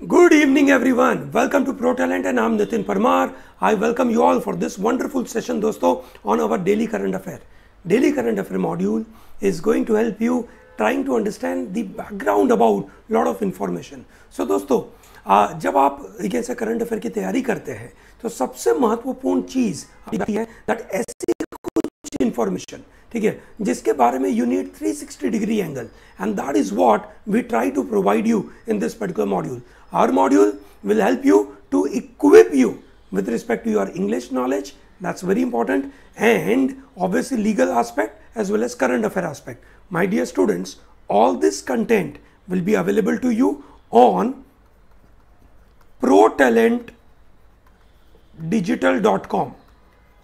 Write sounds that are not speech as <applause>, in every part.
Good evening everyone welcome to pro talent and um Nitin Parmar I welcome you all for this wonderful session दोस्तों on our daily current affair daily current affair module is going to help you trying to understand the background about lot of information so दोस्तों uh, जब आप एक ऐसे current affair की तैयारी करते हैं तो सबसे महत्वपूर्ण चीज़ है दैट ऐसी कुछ इंफॉर्मेशन ठीक है जिसके बारे में you need 360 degree angle and that is what we try to provide you in this particular module our module will help you to equip you with respect to your English knowledge. That's very important. And obviously legal aspect as well as current affair aspect. My dear students, all this content will be available to you on protalentdigital.com.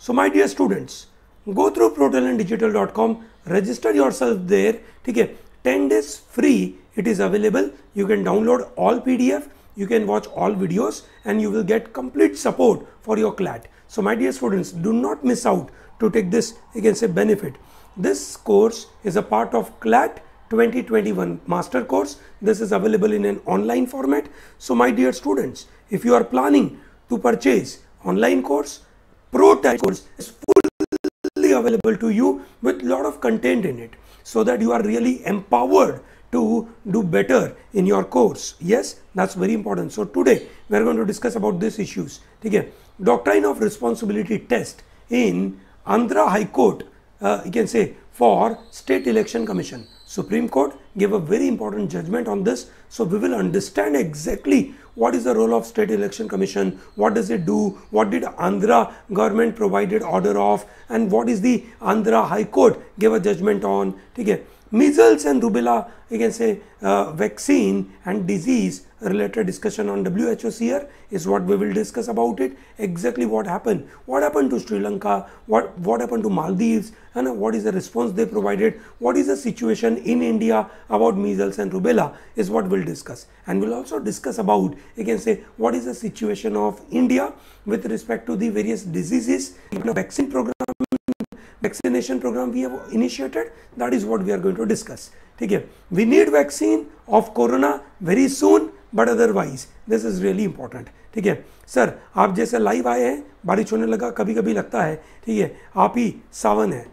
So my dear students, go through protalentdigital.com, register yourself there. Okay, 10 days free it is available. You can download all PDF you can watch all videos and you will get complete support for your CLAT. So my dear students, do not miss out to take this, you can say benefit. This course is a part of CLAT 2021 master course. This is available in an online format. So my dear students, if you are planning to purchase online course, Pro Type course is available to you with lot of content in it so that you are really empowered to do better in your course. Yes that's very important. So today we are going to discuss about these issues. Okay doctrine of reasonability test in andhra high court uh, you can say for state election commission. Supreme court gave a very important judgment on this so we will understand exactly what is the role of state election commission? What does it do? What did andhra government provided order of? And what is the andhra high court gave a judgment on? okay measles and rubella you can say uh, vaccine and disease related discussion on WHO's here is what we will discuss about it. Exactly what happened? What happened to Sri Lanka? What what happened to Maldives? And what is the response they provided? What is the situation in India about measles and rubella is what we'll discuss. And we'll also discuss about you can say what is the situation of India with respect to the various diseases. Vaccine program vaccination programme we have initiated that is what we are going to discuss ठीक है? We need vaccine of corona very soon but otherwise this is really important ठीक है? Sir आप जैसे live आए हैं बारिश होने लगा कभी कभी लगता है ठीक है? आप ही सावन है।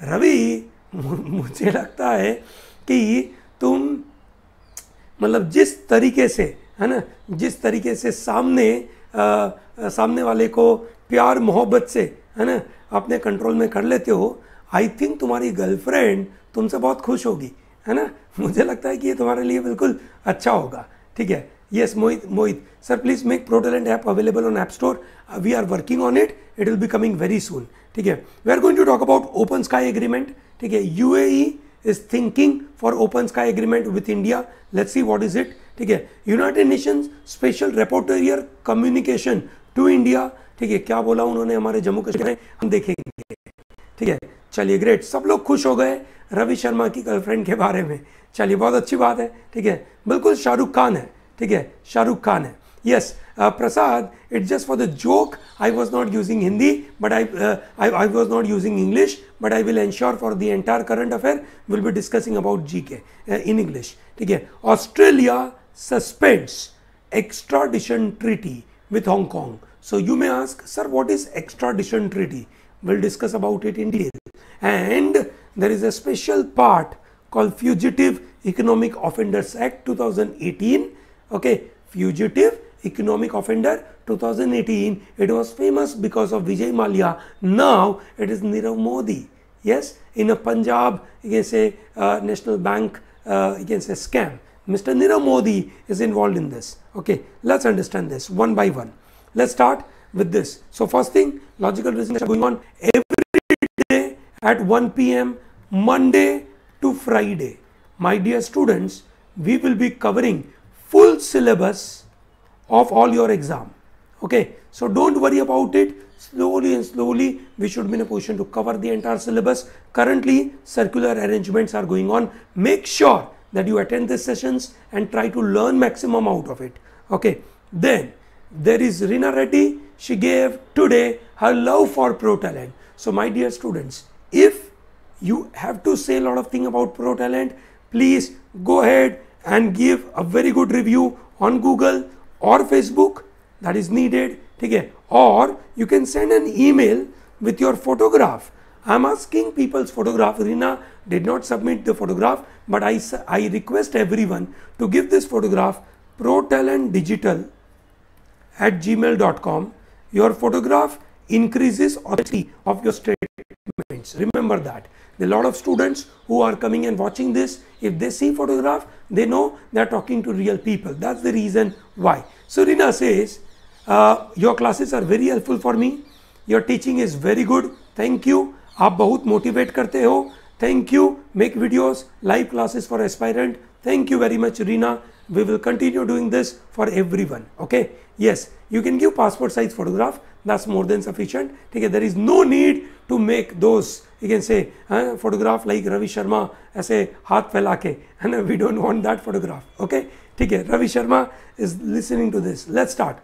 रवि मुझे लगता है कि तुम मतलब जिस तरीके से है ना? जिस तरीके से सामने आ, सामने वाले को प्यार मोहब्बत से है ना? अपने कंट्रोल में कर लेते हो। आई थिंक तुम्हारी गर्लफ्रेंड तुमसे बहुत खुश होगी, है ना? <laughs> मुझे लगता है कि ये तुम्हारे लिए बिल्कुल अच्छा होगा, ठीक है? Yes Mohit Mohit. Sir please make pro talent app available on app store we are working on it it will be coming very soon ठीक है? We are going to talk about open sky agreement ठीक है? U A is thinking for open sky agreement with India let see what is it ठीक है? United nation special rapporteur communication to India ठीक है, क्या बोला उन्होंने हमारे जम्मू कश्मीर में? हम देखेंगे। ठीक है, चलिए ग्रेट सब लोग खुश हो गए रवि शर्मा की गर्लफ्रेंड के बारे में। चलिए, बहुत अच्छी बात है, ठीक है। बिल्कुल शाहरुख खान है, ठीक है, शाहरुख खान है। Yes Prasad it's just for the joke I was not using Hindi but I I I was not using English but I will ensure for the entire current affair will be discussing about G K in English ठीक है Australia suspends extradition treaty with Hong Kong so you may ask sir what is extradition treaty? We'll discuss about it in detail. And there is a special part called fugitive economic offenders act 2018 okay fugitive economic offender 2018 it was famous because of vijay mallya. Now it is nirav modi. Yes in a punjab you can say uh, national bank uh, you can say scam. Mr nirav modi is involved in this. Okay let's understand this one by one let's start with this. So first thing logical reasoning going on every day at 1 pm monday to friday. My dear students we will be covering full syllabus of all your exam. Okay? So don't worry about it. Slowly and slowly we should be in a position to cover the entire syllabus. Currently circular arrangements are going on. Make sure that you attend these sessions and try to learn maximum out of it. Okay? Then there is Rina Reddy she gave today her love for pro talent. So my dear students if you have to say a lot of thing about pro talent please go ahead and give a very good review on Google or Facebook. That is needed okay? Or you can send an email with your photograph. I'm asking people's photograph. Rina did not submit the photograph but I, I request everyone to give this photograph protalentdigital at gmail.com your photograph increases authority of your statements remember that a lot of students who are coming and watching this if they see photograph they know they are talking to real people that's the reason why so Rina says uh, your classes are very helpful for me your teaching is very good thank you आप बहुत motivate करते हो thank you make videos live classes for aspirant thank you very much Rina we will continue doing this for everyone okay? Yes you can give passport size photograph. That's more than sufficient. Okay there is no need to make those you can say uh, photograph like ravi sharma as a haath ke <laughs> and we don't want that photograph okay? Okay ravi sharma is listening to this. Let's start.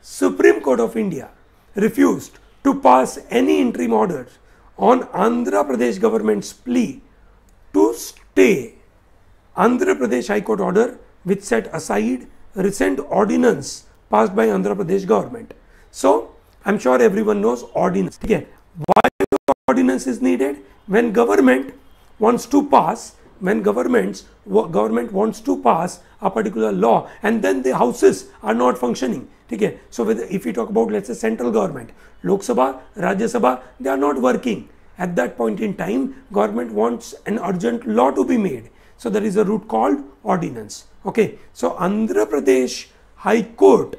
Supreme court of india refused to pass any interim order on andhra pradesh government's plea to stay andhra pradesh high court order which set aside recent ordinance passed by Andhra Pradesh government. So, I am sure everyone knows ordinance. Okay. Why ordinance is needed? When government wants to pass, when governments government wants to pass a particular law and then the houses are not functioning. Okay. So, if we talk about let's say central government, Lok Sabha, Rajya Sabha, they are not working. At that point in time, government wants an urgent law to be made. So there is a route called ordinance. Okay. So Andhra Pradesh High Court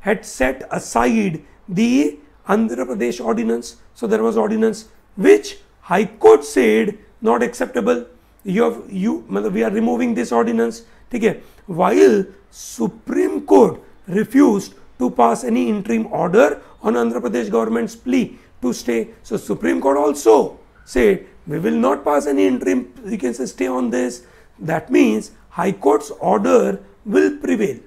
had set aside the Andhra Pradesh ordinance. So there was ordinance which High Court said not acceptable. You have you we are removing this ordinance. Okay. While Supreme Court refused to pass any interim order on Andhra Pradesh government's plea to stay. So Supreme Court also said we will not pass any interim, you can say stay on this. That means High Court's order will prevail.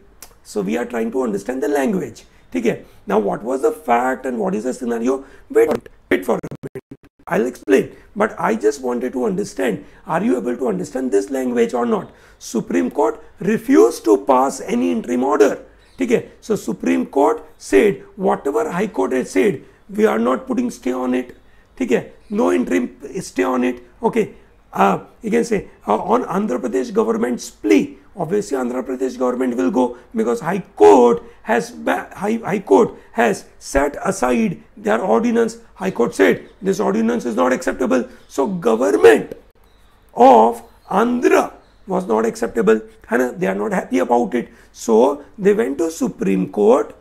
So we are trying to understand the language. Okay. Now what was the fact and what is the scenario? Wait, wait for a minute. I'll explain. But I just wanted to understand, are you able to understand this language or not? Supreme Court refused to pass any interim order. Okay. So Supreme Court said whatever High Court had said we are not putting stay on it ठीक है no interim stay on it okay uh, you can say uh, on Andhra Pradesh government's plea obviously Andhra Pradesh government will go because High Court has High, High Court has set aside their ordinance. High Court said this ordinance is not acceptable. So government of Andhra was not acceptable and they are not happy about it. So they went to Supreme Court.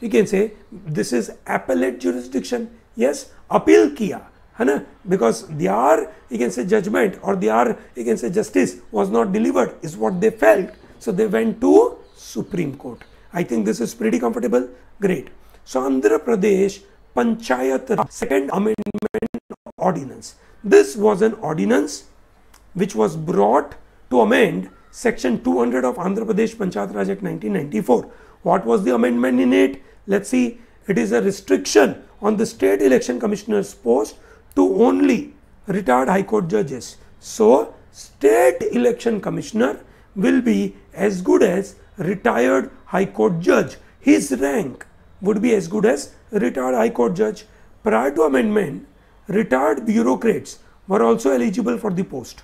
You can say this is appellate jurisdiction. Yes appeal kiya है ना? Because their you can say judgment or their you can say justice was not delivered is what they felt. So they went to supreme court. I think this is pretty comfortable. Great. So andhra pradesh panchayat second amendment ordinance. This was an ordinance which was brought to amend section 200 of andhra pradesh panchayat raj act 1994 what was the amendment in it? Let's see. It is a restriction on the state election commissioner's post to only retired high court judges. So state election commissioner will be as good as retired high court judge. His rank would be as good as retired high court judge. Prior to amendment retired bureaucrats were also eligible for the post.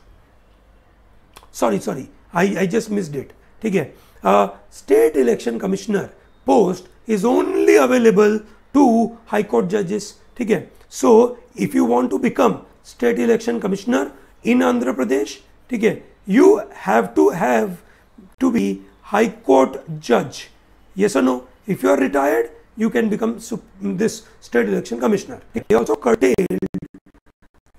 Sorry sorry. I i just missed it. okay uh, state election commissioner post is only available to high court judges. okay so if you want to become state election commissioner in andhra pradesh okay you have to have to be high court judge. Yes or no? If you are retired you can become this state election commissioner. They also curtailed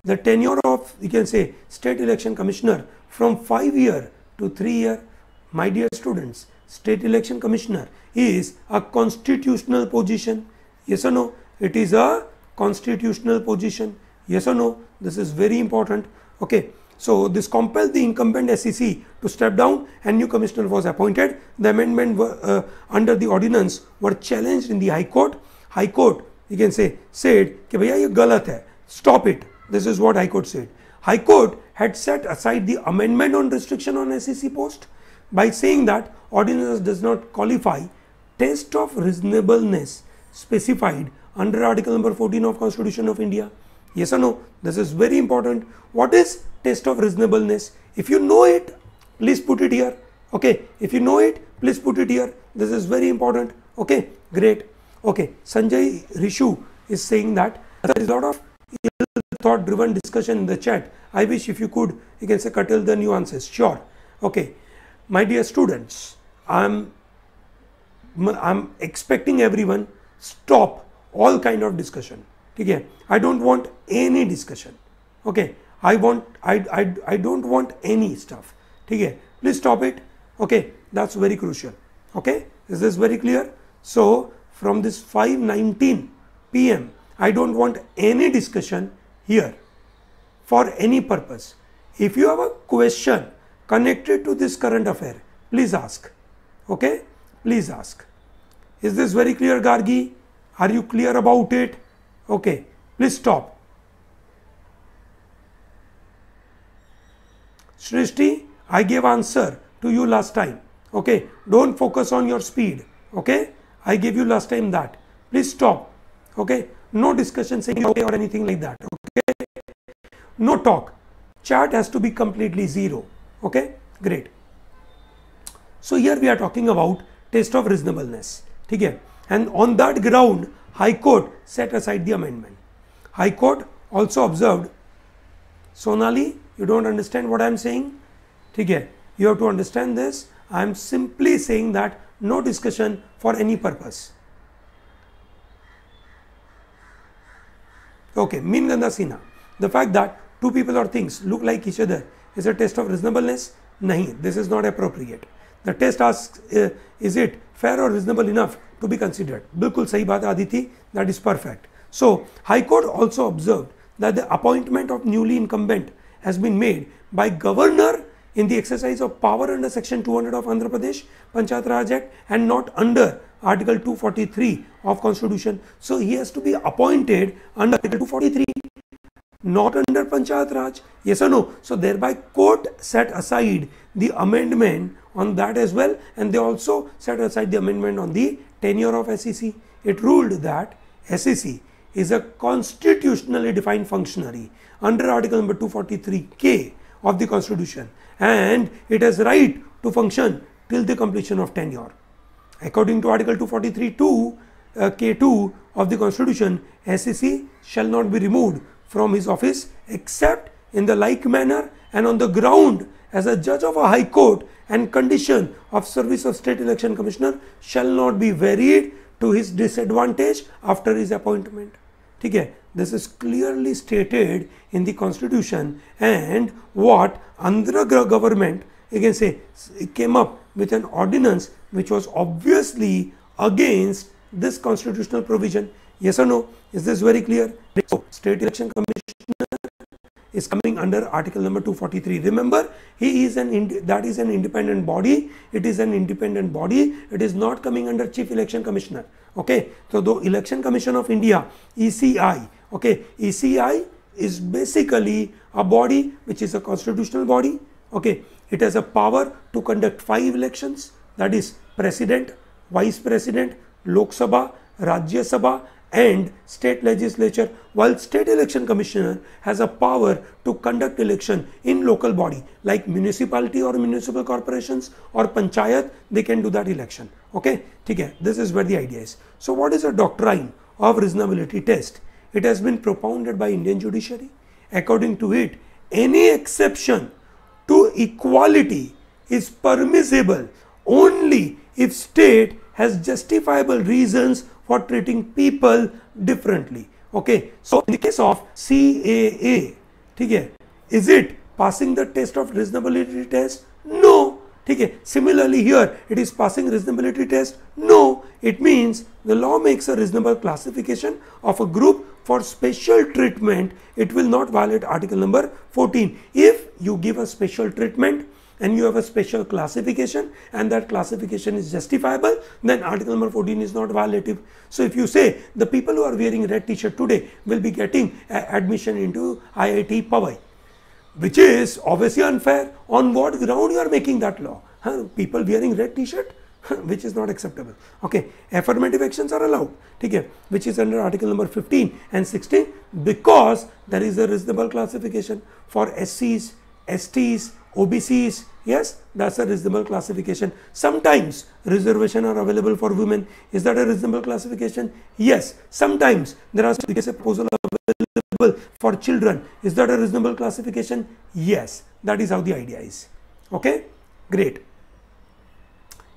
the tenure of you can say state election commissioner from 5 year to 3 year. My dear students state election commissioner is a constitutional position. Yes or no? It is a constitutional position yes or no this is very important okay so this compelled the incumbent SEC to step down and new commissioner was appointed the amendment were, uh, under the ordinance were challenged in the high court high court you can say said कि भैया ये गलत है stop it this is what high court said high court had set aside the amendment on restriction on SEC post by saying that ordinance does not qualify test of reasonableness specified under article number 14 of constitution of india? Yes or no? This is very important. What is test of reasonableness? If you know it please put it here. Okay? If you know it please put it here. This is very important. Okay? Great. Okay? Sanjay rishu is saying that there is a lot of thought driven discussion in the chat. I wish if you could you can say curtail the nuances. Sure. Okay. My dear students i'm i'm expecting everyone stop all kind of discussion. Okay? I don't want any discussion. Okay? I want i i, I don't want any stuff. Okay? Please stop it. Okay? That's very crucial. Okay? Is this very clear? So from this 519 pm i don't want any discussion here for any purpose. If you have a question connected to this current affair please ask. Okay? Please ask. Is this very clear gargi are you clear about it okay please stop Srishti, I gave answer to you last time. Okay, don't focus on your speed. Okay, I gave you last time that. Please stop. Okay, no discussion saying okay or anything like that. Okay, no talk. Chat has to be completely zero. Okay, great. So here we are talking about test of reasonableness. Okay, and on that ground, High Court set aside the amendment. High Court also observed. Sonali, you don't understand what I am saying? Okay, you have to understand this. I am simply saying that no discussion for any purpose. Okay, Min Ganda Sina. The fact that two people or things look like each other is a test of reasonableness? Nahi, this is not appropriate. The test asks, uh, is it fair or reasonable enough to be considered? Bilkul sahi baat Aditi, that is perfect. So, High Court also observed that the appointment of newly incumbent has been made by governor in the exercise of power under section 200 of Andhra Pradesh Panchayat Raj Act and not under article 243 of constitution so he has to be appointed under article 243 not under Panchayat Raj. Yes or no? So thereby court set aside the amendment on that as well and they also set aside the amendment on the tenure of SEC it ruled that SEC is a constitutionally defined functionary under article number 243k of the constitution and it has right to function till the completion of tenure. According to Article 243 2 uh, K2 of the Constitution, SEC shall not be removed from his office except in the like manner and on the ground as a judge of a high court and condition of service of state election commissioner shall not be varied to his disadvantage after his appointment. This is clearly stated in the constitution and what Andhra government again say came up with an ordinance which was obviously against this constitutional provision yes or no? Is this very clear? So state election commissioner is coming under article number 243 remember he is an that is an independent body. It is an independent body. It is not coming under chief election commissioner. Okay? So the election commission of india eci okay? Eci is basically a body which is a constitutional body okay? It has a power to conduct five elections. That is president vice president lok sabha rajya sabha and state legislature while state election commissioner has a power to conduct election in local body like municipality or municipal corporations or panchayat they can do that election. Okay? This is where the idea is. So what is a doctrine of reasonability test? It has been propounded by indian judiciary. According to it any exception to equality is permissible only if state has justifiable reasons for treating people differently. Okay, so in the case of CAA, is it passing the test of reasonability test? No. Okay. Similarly here, it is passing reasonability test? No. It means the law makes a reasonable classification of a group for special treatment. It will not violate article number 14. If you give a special treatment, and you have a special classification and that classification is justifiable then article number 14 is not violative. So if you say the people who are wearing red t-shirt today will be getting uh, admission into iit powai which is obviously unfair on what ground you are making that law. Huh? people wearing red t-shirt which is not acceptable. Okay. Affirmative actions are allowed. okay which is under article number 15 and 16 because there is a reasonable classification for SCs STs OBCs yes that's a reasonable classification. Sometimes reservation are available for women. Is that a reasonable classification? Yes sometimes there are proposal available for children. Is that a reasonable classification? Yes that is how the idea is. Okay great.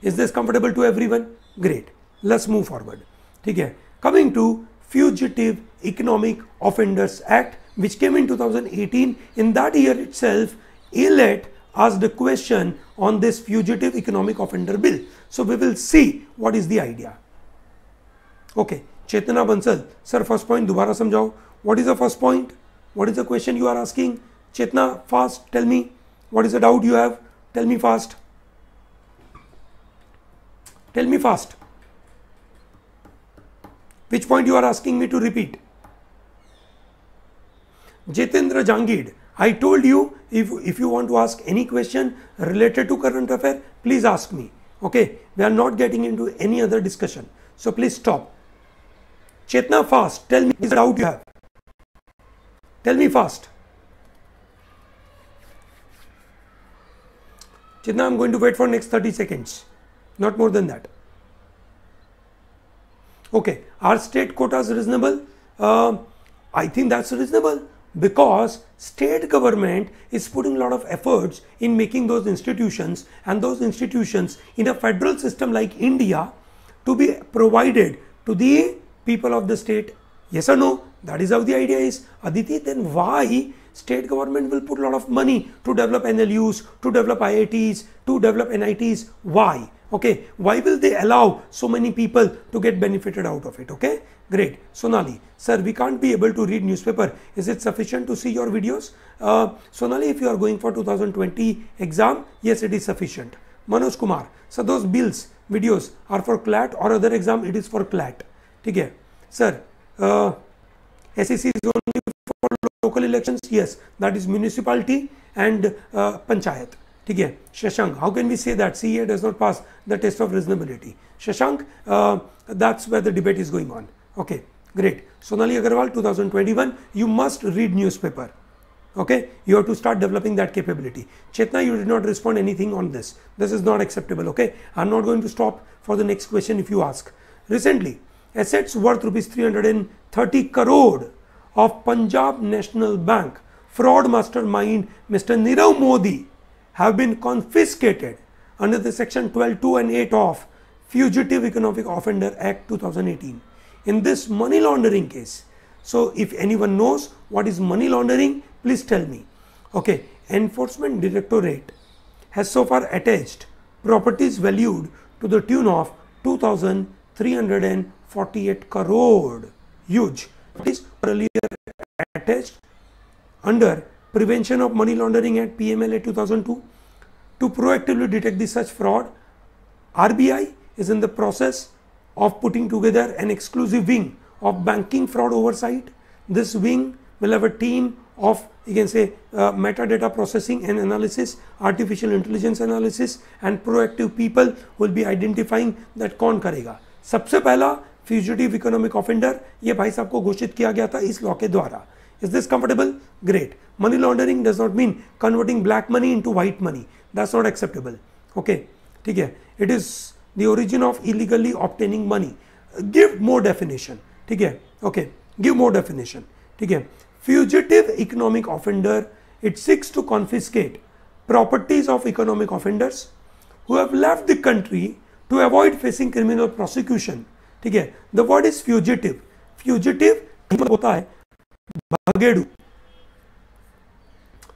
Is this comfortable to everyone? Great let's move forward. okay coming to fugitive economic offenders act which came in 2018 in that year itself AILET asked a question on this fugitive economic offender bill. So we will see what is the idea. Okay chetna bansal sir first point dobara samjhao. What is the first point? What is the question you are asking? Chetna fast tell me. What is the doubt you have? Tell me fast. Tell me fast. Which point you are asking me to repeat? Jitendra Jangid, I told you if, if you want to ask any question related to current affair, please ask me. Okay, we are not getting into any other discussion. So please stop. Chetna fast, tell me the doubt you have. Tell me fast. Chetna, I'm going to wait for next 30 seconds not more than that. Okay, are state quotas reasonable? Uh, I think that's reasonable because state government is putting a lot of efforts in making those institutions and those institutions in a federal system like India to be provided to the people of the state. Yes or no? That is how the idea is. Aditi, then why state government will put a lot of money to develop NLUs, to develop IITs, to develop NITs? Why? Okay why will they allow so many people to get benefited out of it? Okay great. Sonali sir we can't be able to read newspaper. Is it sufficient to see your videos? Uh, sonali if you are going for 2020 exam yes it is sufficient. Manoj kumar so those bills videos are for clat or other exam? It is for clat. Okay sir uh, SEC is only for local elections? Yes that is municipality and uh, panchayat ठीक है Shashank how can we say that C A does not pass the test of रिजनेबिलिटी Shashank that's where the debate is going on okay great sonali agarwal 2021 you must read newspaper okay you have to start developing that capability chetna you did not respond anything on this this is not acceptable okay i'm not going to stop for the next question if you ask recently assets worth rupees 330 crore of punjab national bank fraud mastermind mr nirav modi have been confiscated under the section 12.2 and 8 of Fugitive Economic Offender Act 2018 in this money laundering case. So, if anyone knows what is money laundering, please tell me. Okay, Enforcement Directorate has so far attached properties valued to the tune of 2348 crore. Huge. Please earlier attached under Prevention of Money Laundering Act PMLA 2002 to proactively detect the such fraud. RBI is in the process of putting together an exclusive wing of banking fraud oversight. This wing will have a team of you can say uh, metadata processing and analysis, artificial intelligence analysis and proactive people will be identifying that कौन करेगा सबसे पहला fugitive economic offender ये भाई साहब को घोषित किया गया था इस लॉ के द्वारा is this comfortable? Great. Money laundering does not mean converting black money into white money. That's not acceptable. Okay. Okay. It is the origin of illegally obtaining money. Give more definition. Okay. Okay. Give more definition. Okay. Fugitive economic offender, it seeks to confiscate properties of economic offenders who have left the country to avoid facing criminal prosecution. ठीक है the word is fugitive fugitive होता है भगेड़ू।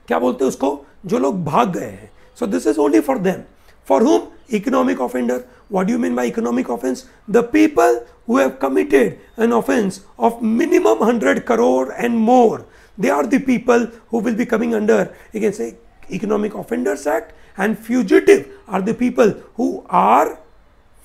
क्या बोलते हैं उसको? जो लोग भाग गए हैं। So this is only for them for whom economic offender what you mean by economic offence the people who have committed an offence of minimum hundred crore and more they are the people who will be coming under you say economic offenders act and fugitive are the people who are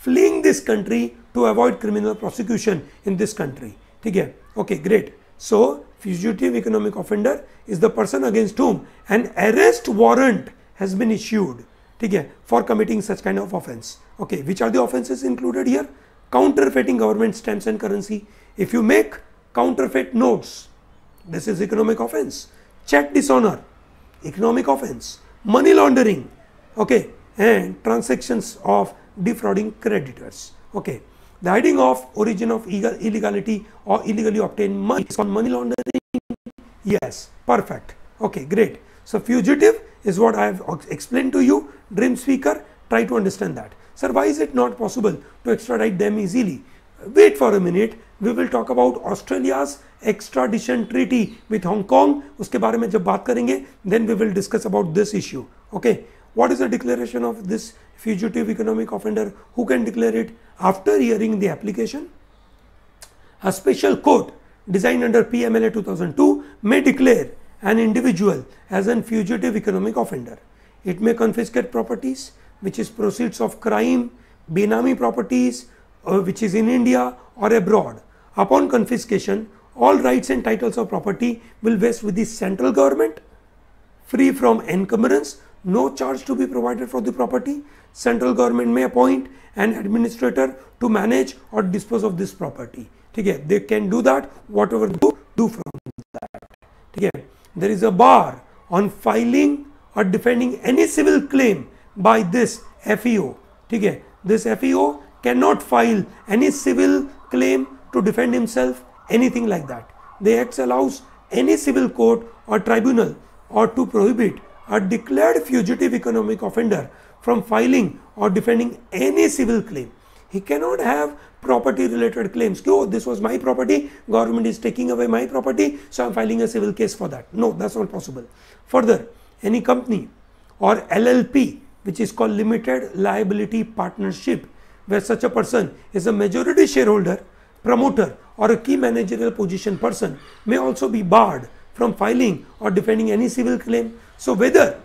fleeing this country to avoid criminal prosecution in this country ठीक है? Okay great so fugitive economic offender is the person against whom an arrest warrant has been issued ठीक है for committing such kind of offence okay which are the offences included here counterfeiting government stamps and currency if you make counterfeit notes this is economic offense check dishonor economic offense money laundering okay and transactions of defrauding creditors okay the hiding of origin of illegality or illegally obtained money is called money laundering yes perfect okay great so fugitive is what i have explained to you dream speaker try to understand that Sir, why is it not possible to extradite them easily? Wait for a minute. We will talk about Australia's extradition treaty with Hong Kong. उसके बारे में जब बात करेंगे then we will discuss about this issue. Okay. What is the declaration of this fugitive economic offender? Who can declare it? After hearing the application, a special court designed under PMLA 2002 may declare an individual as an fugitive economic offender. It may confiscate properties, which is proceeds of crime, Benami properties, uh, which is in India or abroad. Upon confiscation, all rights and titles of property will vest with the central government, free from encumbrance, no charge to be provided for the property. Central government may appoint an administrator to manage or dispose of this property. Okay, they can do that, whatever do, do from that. Okay, there is a bar on filing or defending any civil claim by this FEO. Okay, this FEO cannot file any civil claim to defend himself, anything like that. The Act allows any civil court or tribunal or to prohibit a declared fugitive economic offender from filing or defending any civil claim. He cannot have property related claims. Oh, this was my property, government is taking away my property, so I'm filing a civil case for that. No, that's not possible. Further, any company or LLP which is called limited liability partnership where such a person is a majority shareholder, promoter or a key managerial position person may also be barred from filing or defending any civil claim. So whether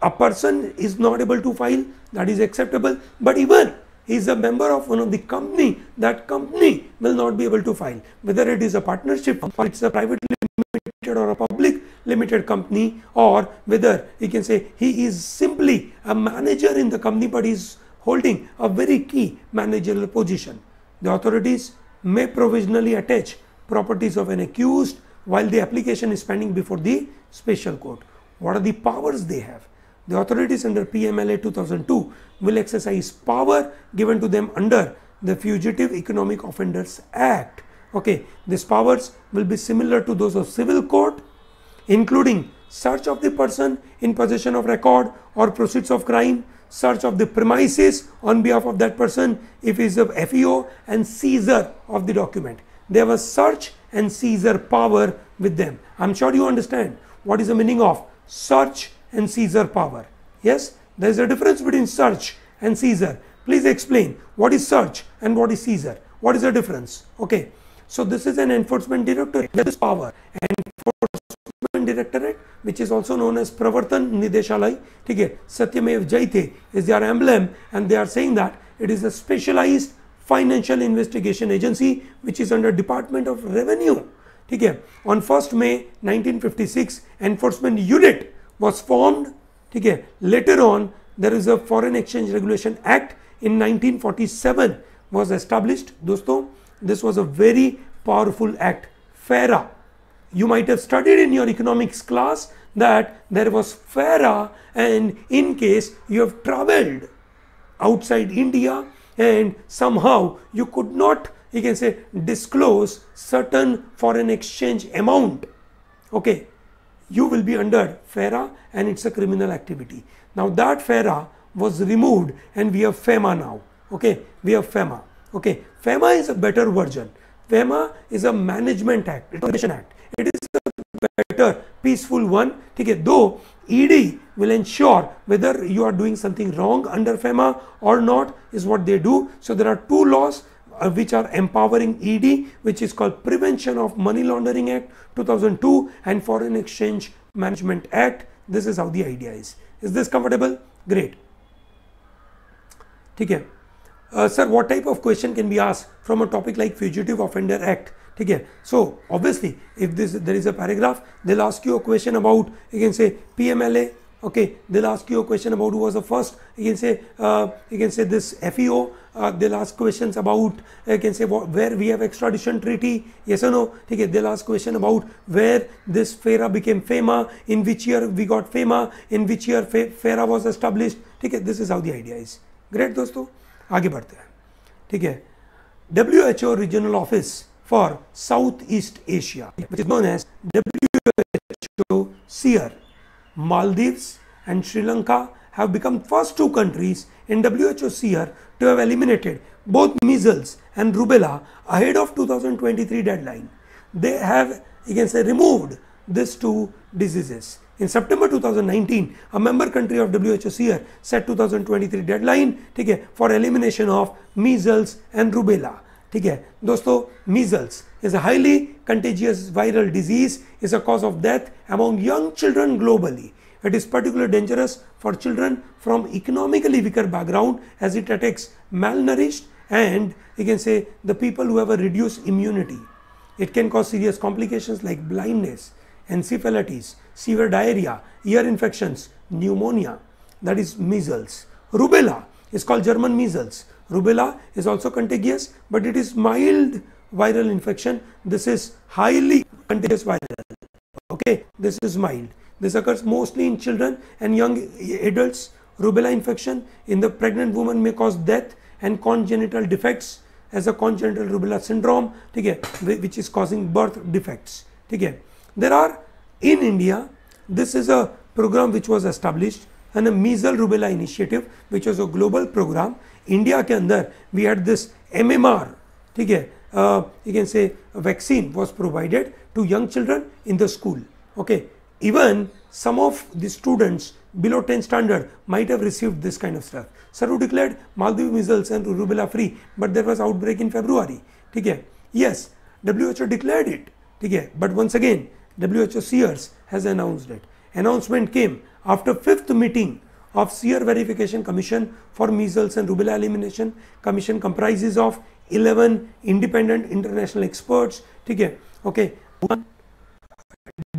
a person is not able to file that is acceptable but even he is a member of one of the company that company will not be able to file whether it is a partnership or it's a private limited or a public limited company or whether you can say he is simply a manager in the company but he is holding a very key managerial position. The authorities may provisionally attach properties of an accused while the application is pending before the special court. What are the powers they have? The authorities under PMLA 2002 will exercise power given to them under the Fugitive Economic Offenders Act. Okay, these powers will be similar to those of civil court including search of the person in possession of record or proceeds of crime, search of the premises on behalf of that person if he is a FEO and seizure of the document. They have a search and seizure power with them. I am sure you understand what is the meaning of search and seizure power. Yes, there is a difference between search and seizure. Please explain what is search and what is seizure. What is the difference? Okay. So this is an enforcement directorate. This power. Enforcement directorate, which is also known as Pravartan Nideshalay. Okay. Satyamev Jayate is their emblem, and they are saying that it is a specialized financial investigation agency which is under Department of Revenue. Okay. On 1st May 1956, enforcement unit was formed. Okay. Later on, there is a Foreign Exchange Regulation Act in 1947 was established. Dosto, this was a very powerful act. FERA. You might have studied in your economics class that there was FERA and in case you have traveled outside India and somehow you could not you can say disclose certain foreign exchange amount. Okay. You will be under FERA and it's a criminal activity. Now that FERA was removed and we have FEMA now. Okay. We have FEMA. Okay. FEMA is a better version. FEMA is a management act act. It is a better peaceful one. Okay. Though ED will ensure whether you are doing something wrong under FEMA or not is what they do. So there are two laws uh, which are empowering ED which is called Prevention of Money Laundering Act 2002 and Foreign Exchange Management Act. This is how the idea is. Is this comfortable? Great. Okay. Uh, sir, what type of question can be asked from a topic like Fugitive Offender Act? Okay. So obviously, if this there is a paragraph, they'll ask you a question about you can say PMLA okay they'll ask you a question about who was the first you can say uh, you can say this feo uh, they'll ask questions about you can say what, where we have extradition treaty yes or no okay they'll ask question about where this fera became fema in which year we got fema in which year fera was established okay this is how the idea is great दोस्तों आगे बढ़ते हैं ठीक है WHO regional office for Southeast Asia which is known as WHO SEER Maldives and Sri Lanka have become first two countries in WHO SEAR to have eliminated both measles and rubella ahead of 2023 deadline. They have, you can say, removed these two diseases. In September 2019, a member country of WHO SEAR set 2023 deadline okay, for elimination of measles and rubella. ठीक है दोस्तों measles is a highly contagious viral disease is a cause of death among young children globally. It is particularly dangerous for children from economically weaker background as it attacks malnourished and you can say the people who have a reduced immunity. It can cause serious complications like blindness, encephalitis, severe diarrhea, ear infections, pneumonia, that is measles. Rubella is called German measles. Rubella is also contagious, but it is mild viral infection. This is highly contagious viral. Okay, this is mild. This occurs mostly in children and young adults. Rubella infection in the pregnant woman may cause death and congenital defects as a congenital rubella syndrome, which is causing birth defects. There are in India, this is a program which was established and a measles rubella initiative which was a global program India के अंदर we had this MMR ठीक है you can say a vaccine was provided to young children in the school okay even some of the students below 10 standard might have received this kind of stuff Saru declared Maldives measles and rubella free but there was outbreak in February ठीक है yes WHO declared it ठीक है but once again WHO Sears has announced it announcement came after fifth meeting of SEER Verification Commission for Measles and Rubella Elimination. Commission comprises of 11 independent international experts. Okay, okay. One,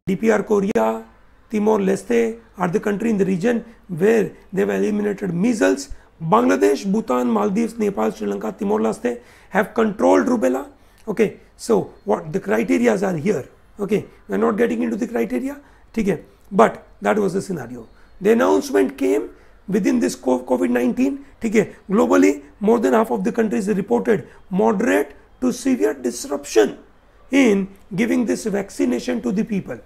DPR Korea, Timor-Leste are the country in the region where they have eliminated measles. Bangladesh, Bhutan, Maldives, Nepal, Sri Lanka, Timor-Leste have controlled rubella. Okay, so what the criteria are here. Okay, we are not getting into the criteria. Okay, but that was the scenario. The announcement came within this COVID-19. Okay, globally, more than half of the countries reported moderate to severe disruption in giving this vaccination to the people,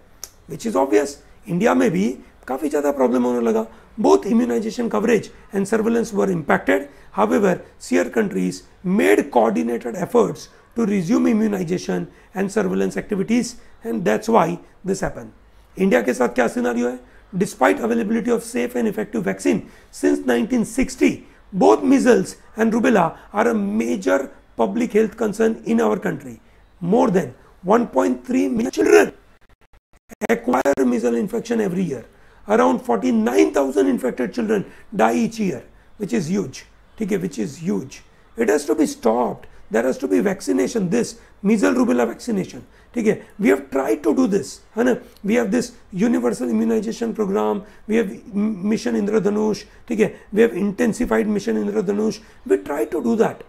which is obvious. India में भी काफ़ी ज़्यादा problem होने लगा both immunization coverage and surveillance were impacted. However, SEER countries made coordinated efforts to resume immunization and surveillance activities and that's why this happened. India के साथ क्या scenario है despite availability of safe and effective vaccine since 1960 both measles and rubella are a major public health concern in our country. More than 1.3 million children acquire measles infection every year. Around 49000 infected children die each year which is huge. Okay which is huge. It has to be stopped. There has to be vaccination this measles rubella vaccination ठीक है we have try to do this है ना we have this universal immunisation programme we have mission Indradhanush ठीक है we have intensified mission Indradhanush we try to do that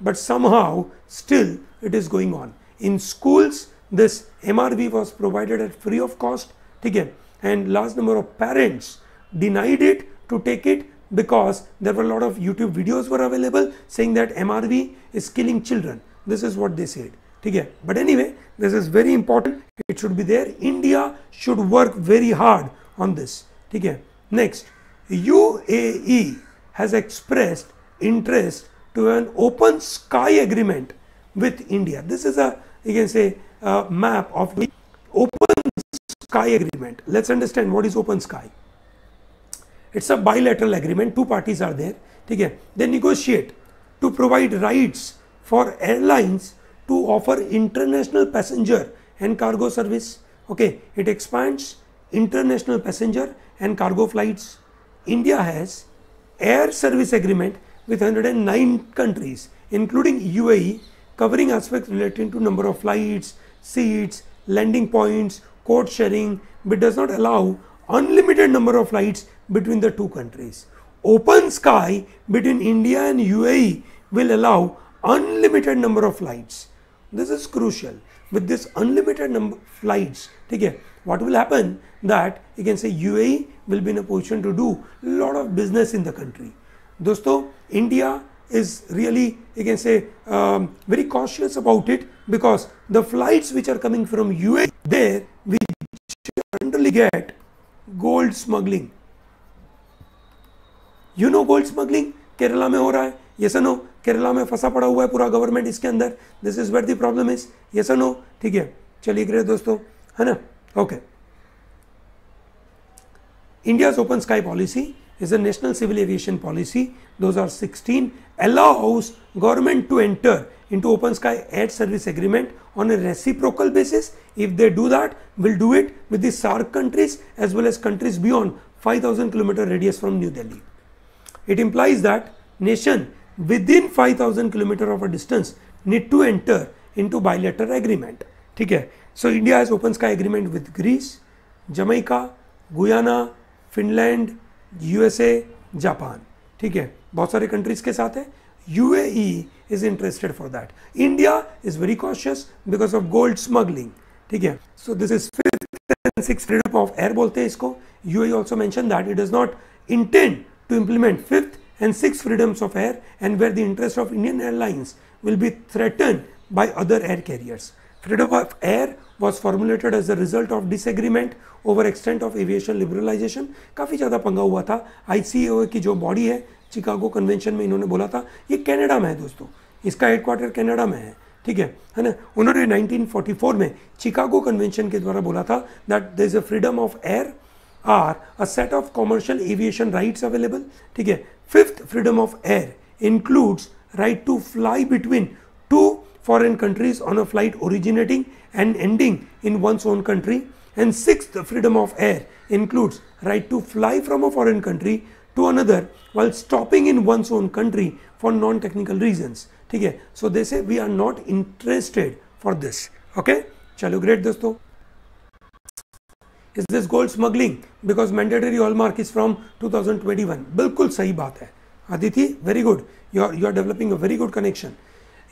but somehow still it is going on in schools this mrv was provided at free of cost okay and large number of parents denied it to take it because there were a lot of youtube videos were available saying that mrv is killing children this is what they said ठीक है but this is very important. It should be there. India should work very hard on this. Okay. Next, UAE has expressed interest to an open sky agreement with India. This is a you can say a map of the open sky agreement. Let's understand what is open sky. It's a bilateral agreement. Two parties are there. Okay. They negotiate to provide rights for airlines to offer international passenger and cargo service. Okay, it expands international passenger and cargo flights. India has air service agreement with 109 countries including UAE covering aspects relating to number of flights, seats, landing points, code sharing but does not allow unlimited number of flights between the two countries. Open sky between India and UAE will allow unlimited number of flights this is crucial. With this unlimited number of flights okay what will happen? That you can say UAE will be in a position to do a lot of business in the country. dosto India is really you can say um, very cautious about it because the flights which are coming from UAE there we generally get gold smuggling. You know gold smuggling? Kerala mein ho raha hai yes or no? Kerala में फंसा पड़ा हुआ है पूरा government इसके अंदर। This is where the problem is ये sir no ठीक है। चलिए ग्रे दोस्तों, है ना? Okay India's open sky policy is a national civil aviation policy 2016 allows government to enter into open sky air service agreement on a reciprocal basis if they do that will do it with the countries as well as countries beyond 5000 kilometre radius from New Delhi it implies that nation within 5000 kilometer of a distance need to enter into bilateral agreement. ठीक है So India has open sky agreement with Greece, Jamaica, Guyana, Finland USA Japan ठीक है बहुत सारे countries के साथ है UAE is interested for that India is very cautious because of gold smuggling ठीक है सो this is fifth and six freedom of air बोलते हैं इसको UAE also mention that it is not intend to implement fifth and sixth freedoms of air and where the interest of Indian Airlines will be threatened by other air carriers. Freedom of air was formulated as a result of disagreement over extent of aviation liberalization. काफ़ी ज़्यादा पंगा हुआ था ICAO की जो body है Chicago convention में इन्होंने बोला था ये कनाडा में है दोस्तों इसका हेडक्वार्टर कनाडा में है ठीक है है ना उन्होंने 1944 में चिकागो कन्वेंशन के द्वारा बोला था that there is a freedom of air are a set of commercial aviation rights available ठीक है fifth freedom of air includes right to fly between two foreign countries on a flight originating and ending in one's own country and sixth freedom of air includes right to fly from a foreign country to another while stopping in one's own country for non-technical reasons ठीक है so they say we are not interested for this okay चलो great दोस्तों is this gold smuggling because mandatory hallmark is from 2021 बिल्कुल सही बात है Aditi very good you are you are developing a very good connection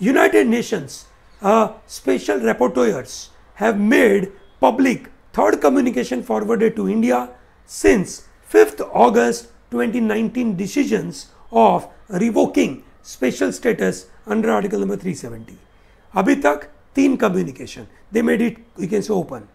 United Nations uh, special rapporteurs have made public third communication forwarded to India since 5th August 2019 decisions of revoking special status under article number 370 अभी तक तीन communication they made it you can say open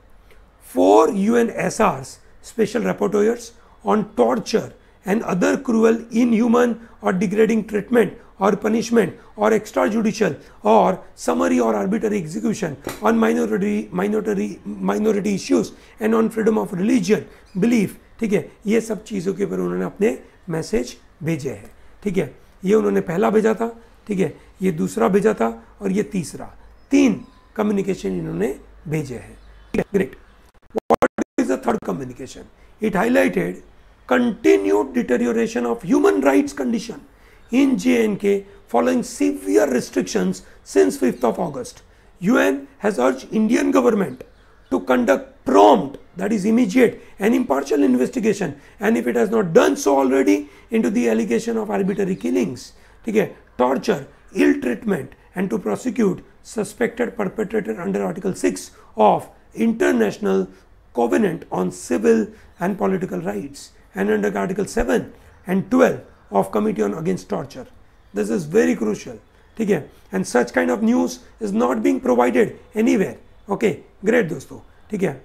Four UNSRs, special rapporteurs on torture and other cruel, inhuman or degrading treatment or punishment or extrajudicial or summary or arbitrary execution on minority, minority, minority issues and on freedom of religion, belief, ठीक है ये सब चीज़ों के ऊपर उन्होंने अपने message भेजे हैं ठीक है ये उन्होंने पहला भेजा था ठीक है ये दूसरा भेजा था और ये तीसरा तीन कम्युनिकेशन इन्होंने भेजे हैं great is the third communication. It highlighted continued deterioration of human rights condition in JNK following severe restrictions since 5th of August. UN has urged Indian government to conduct prompt that is immediate and impartial investigation and if it has not done so already into the allegation of arbitrary killings, okay, torture, ill treatment and to prosecute suspected perpetrator under article 6 of international covenant on civil and political rights and under article 7 and 12 of committee on against torture. This is very crucial. okay and such kind of news is not being provided anywhere. Okay great dosto okay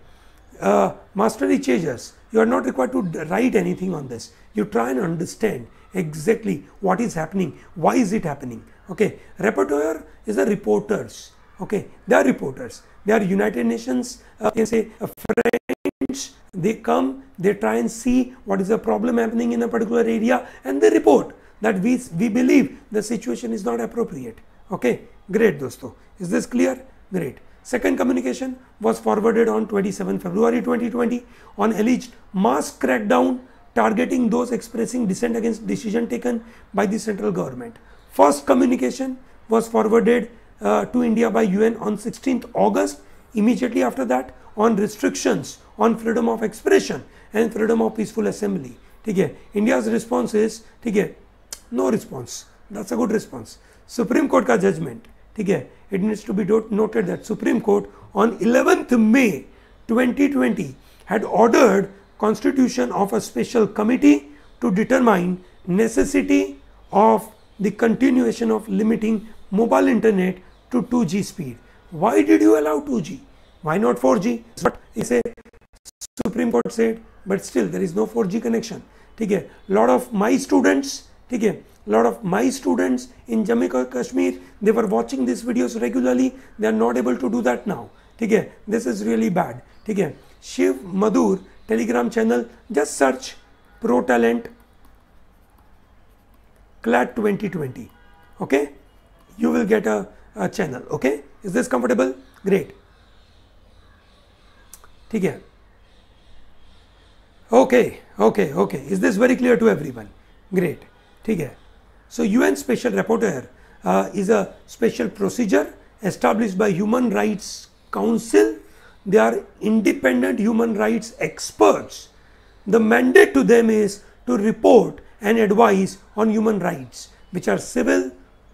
uh, mastery changes you are not required to write anything on this. You try and understand exactly what is happening why is it happening. Okay? Rapporteur is the reporters okay they are reporters. They are united nations uh, can say a friends. They come they try and see what is the problem happening in a particular area and they report that we we believe the situation is not appropriate. Okay great dosto. Is this clear? Great. Second communication was forwarded on 27 february 2020 on alleged mass crackdown targeting those expressing dissent against decision taken by the central government. First communication was forwarded uh, to India by UN on 16th August. Immediately after that, on restrictions on freedom of expression and freedom of peaceful assembly. Okay, India's response is okay, no response. That's a good response. Supreme Court ka judgment. Okay, it needs to be noted that Supreme Court on 11th May 2020 had ordered constitution of a special committee to determine necessity of the continuation of limiting mobile internet to 2G speed. Why did you allow 2G? Why not 4G? But a Supreme Court said, but still there is no 4G connection. Okay, lot of my students, okay, lot of my students in Jammu and Kashmir, they were watching these videos regularly. They are not able to do that now. Okay, this is really bad. Okay, Shiv Madhur Telegram channel, just search Pro Talent CLAT 2020. Okay, you will get a, a channel. Okay, is this comfortable? Great. ठीक है okay okay okay is this very clear to everyone great ठीक है so un special rapporteur uh, is a special procedure established by human rights council they are independent human rights experts the mandate to them is to report and advise on human rights which are civil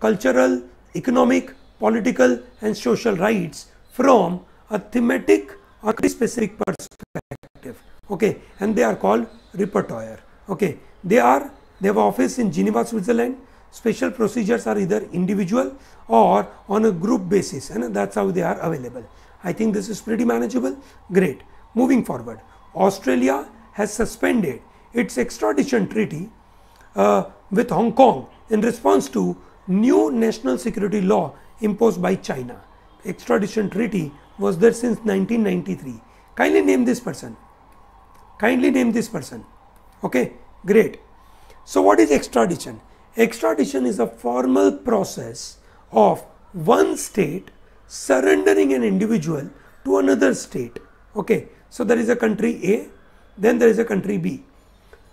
cultural economic political and social rights from a thematic or specific perspective. Okay? And they are called rapporteur. okay? They are they have office in geneva switzerland. Special procedures are either individual or on a group basis and that's how they are available. I think this is pretty manageable. Great. Moving forward. Australia has suspended its extradition treaty uh, with hong kong in response to new national security law imposed by china. Extradition treaty was there since 1993 kindly name this person. Kindly name this person. Okay great. So what is extradition? Extradition is a formal process of one state surrendering an individual to another state. Okay so there is a country a then there is a country b.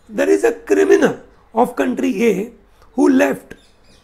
There is a criminal of country a who left.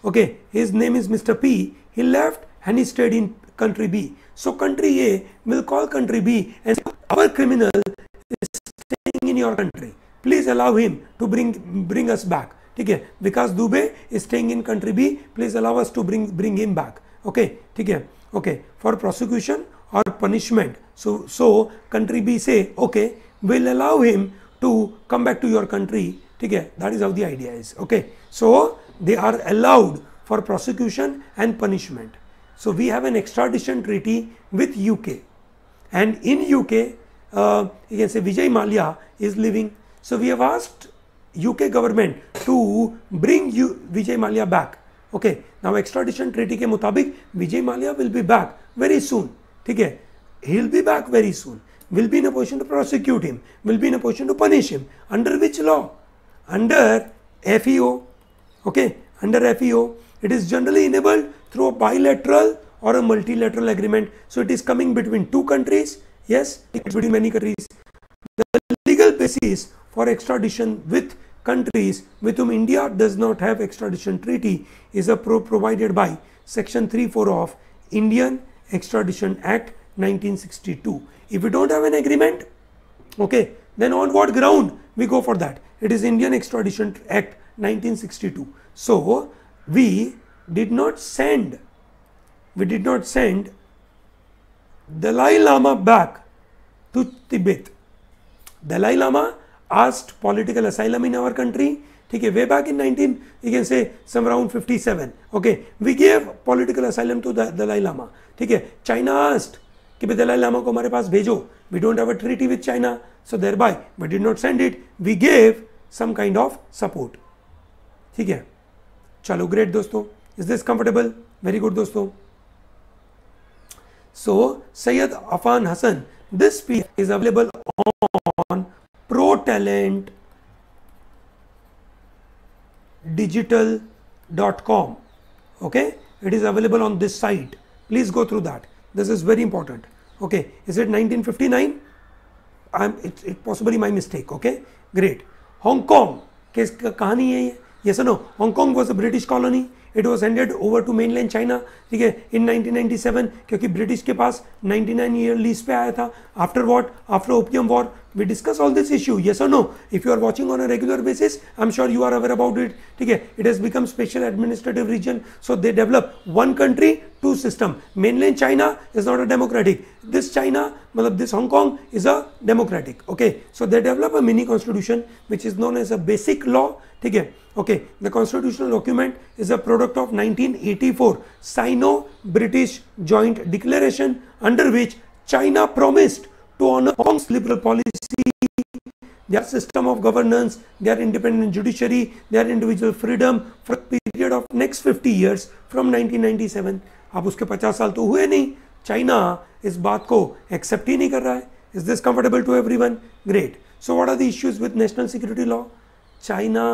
Okay his name is mr p he left and he stayed in country b. So country a will call country b and our criminal is staying in your country. Please allow him to bring bring us back. Okay? Because dubey is staying in country b. Please allow us to bring bring him back. Okay? Okay? Okay? For prosecution or punishment. So so country b say okay will allow him to come back to your country. Okay? That is how the idea is. Okay? So they are allowed for prosecution and punishment. So we have an extradition treaty with UK and in UK uh, you can say Vijay Mallya is living. So we have asked UK government to bring you Vijay Mallya back. Okay, now extradition treaty ke mutabik Vijay Mallya will be back very soon. Okay, He'll be back very soon. Will be in a position to prosecute him. Will be in a position to punish him. Under which law? Under FEO. Okay, under FEO. It is generally enabled through a bilateral or a multilateral agreement. So it is coming between two countries. Yes, between many countries. The legal basis for extradition with countries with whom India does not have extradition treaty is a pro provided by section 34 of Indian Extradition Act 1962. If we don't have an agreement, okay, then on what ground we go for that? It is Indian Extradition Act 1962. So we did not send, we did not send Dalai Lama back to Tibet. Dalai Lama asked political asylum in our country. ठीक है way back in 19 you can say some around 57 okay we gave political asylum to Dalai Lama ठीक है China asked कि भाई दलाई लामा को हमारे पास भेजो we don't have a treaty with China so thereby we did not send it we gave some kind of support ठीक है चलो ग्रेट दोस्तों. Is this comfortable very good दोस्तों. So Syed Afan Hasan this P is available on pro talent digital dot com okay it is available on this site please go through that this is very important okay is it 1959 I am it's it possible my mistake okay great Hong Kong किस कहानी है ये yes or no? Hong kong was a british colony it was handed over to main land China ठीक है इन 1997 क्योंकि British के पास 99 year lease पे आया था after what after opium war we discuss all this issue yes or no if you are watching on a regular basis i'm sure you are aware about it okay it has become special administrative region so they develop one country two system mainland china is not a democratic this china matlab this hong kong is a democratic okay so they develop a mini constitution which is known as a basic law okay Okay, the constitutional document is a product of 1984 Sino-British Joint Declaration under which China promised to honor Hong Kong's liberal policy, their system of governance, their independent judiciary, their individual freedom for a period of next 50 years from 1997. अब उसके 50 साल तो हुए नहीं China इस बात को accept ही नहीं कर रहा है is this comfortable to everyone great so what are the issues with national security law China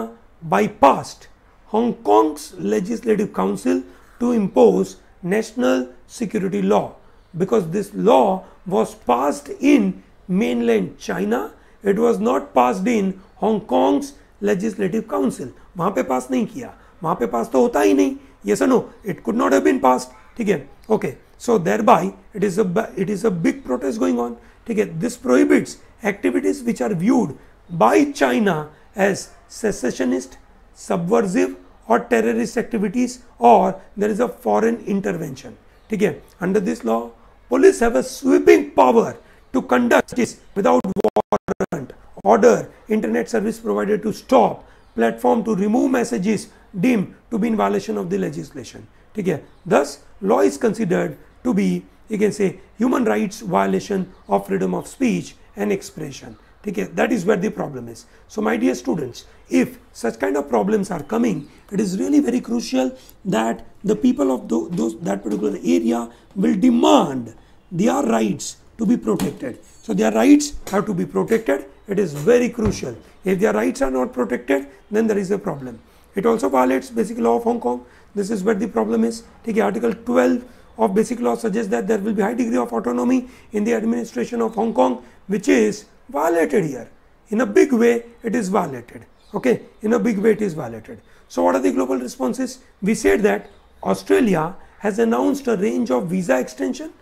bypassed Hong Kong's Legislative Council to impose national security law because this law was passed in mainland China. It was not passed in Hong Kong's Legislative Council. वहाँ पे पास नहीं किया वहाँ पे पास तो होता ही नहीं yes or no it could not have been passed ठीक है okay so thereby it is a it is a big protest going on ठीक है this prohibits activities which are viewed by China as secessionist, subversive or terrorist activities or there is a foreign intervention. Okay. Under this law, police have a sweeping power to conduct this without warrant, order internet service provider to stop, platform to remove messages deemed to be in violation of the legislation. Okay. Thus, law is considered to be, you can say, human rights violation of freedom of speech and expression. Okay, that is where the problem is. So my dear students, if such kind of problems are coming, it is really very crucial that the people of those, those that particular area will demand their rights to be protected. So their rights have to be protected. It is very crucial. If their rights are not protected, then there is a problem. It also violates basic law of Hong Kong. This is where the problem is. Take Article 12 of basic law suggests that there will be high degree of autonomy in the administration of Hong Kong, which is violated here. In a big way, it is violated. Okay, in a big way, it is violated. So, what are the global responses? We said that Australia has announced a range of visa extension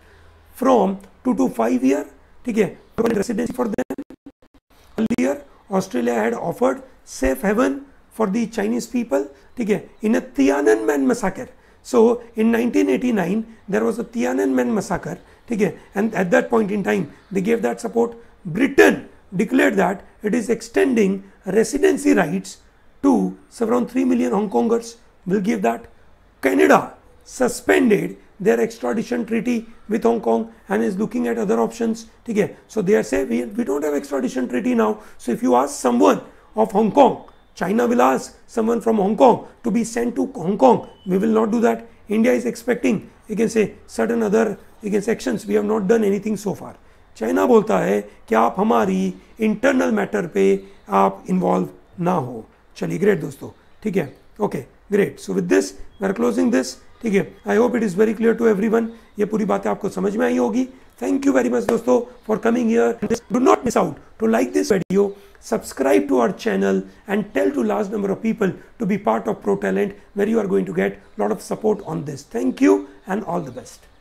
from 2 to 5 year okay, residency for them. Earlier, Australia had offered safe haven for the Chinese people okay, in a Tiananmen massacre. So, in 1989, there was a Tiananmen massacre okay, and at that point in time, they gave that support Britain declared that it is extending residency rights to around 3 million Hong Kongers We'll give that. Canada suspended their extradition treaty with Hong Kong and is looking at other options. Okay. So they are saying we, we don't have extradition treaty now. So if you ask someone of Hong Kong, China will ask someone from Hong Kong to be sent to Hong Kong. We will not do that. India is expecting, you can say certain other you can sections. We have not done anything so far. China बोलता है कि आप हमारी internal matter पे आप involve ना हो। चलिए ग्रेट दोस्तों, ठीक है? Okay great so with this we are closing this ठीक है? I hope it is very clear to everyone ये पूरी बातें आपको समझ में आई होगी। थैंक यू वेरी मच दोस्तों for coming here do not miss out to like this video to our channel and tell to large number of people to be part of pro talent, where you are going to get a lot of support on this. Thank you and all the best.